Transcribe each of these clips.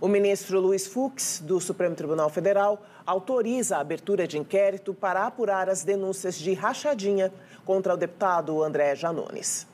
O ministro Luiz Fux, do Supremo Tribunal Federal, autoriza a abertura de inquérito para apurar as denúncias de rachadinha contra o deputado André Janones.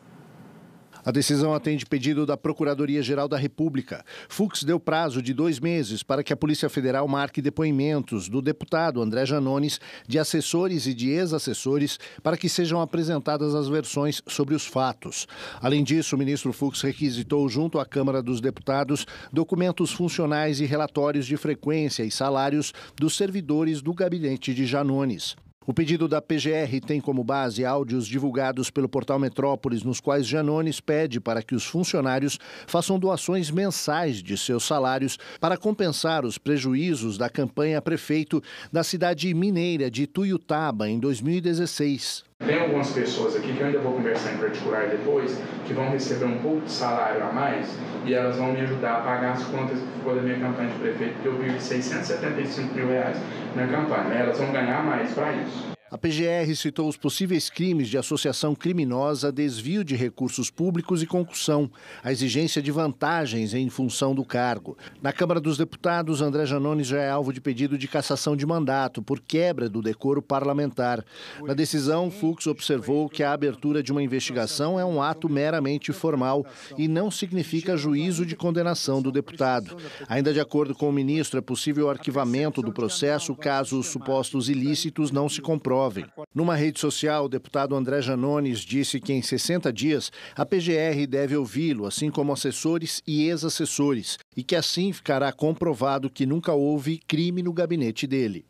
A decisão atende pedido da Procuradoria-Geral da República. Fux deu prazo de dois meses para que a Polícia Federal marque depoimentos do deputado André Janones, de assessores e de ex-assessores, para que sejam apresentadas as versões sobre os fatos. Além disso, o ministro Fux requisitou, junto à Câmara dos Deputados, documentos funcionais e relatórios de frequência e salários dos servidores do gabinete de Janones. O pedido da PGR tem como base áudios divulgados pelo portal Metrópolis, nos quais Janones pede para que os funcionários façam doações mensais de seus salários para compensar os prejuízos da campanha prefeito da cidade mineira de Tuiutaba em 2016. Tem algumas pessoas aqui que eu ainda vou conversar em particular depois, que vão receber um pouco de salário a mais e elas vão me ajudar a pagar as contas que ficou da minha campanha de prefeito, porque eu vivi 675 mil reais na campanha. Elas vão ganhar mais para isso. A PGR citou os possíveis crimes de associação criminosa, desvio de recursos públicos e concussão, a exigência de vantagens em função do cargo. Na Câmara dos Deputados, André Janones já é alvo de pedido de cassação de mandato por quebra do decoro parlamentar. Na decisão, Fux observou que a abertura de uma investigação é um ato meramente formal e não significa juízo de condenação do deputado. Ainda de acordo com o ministro, é possível o arquivamento do processo caso os supostos ilícitos não se comprovem jovem. Numa rede social, o deputado André Janones disse que em 60 dias a PGR deve ouvi-lo, assim como assessores e ex-assessores, e que assim ficará comprovado que nunca houve crime no gabinete dele.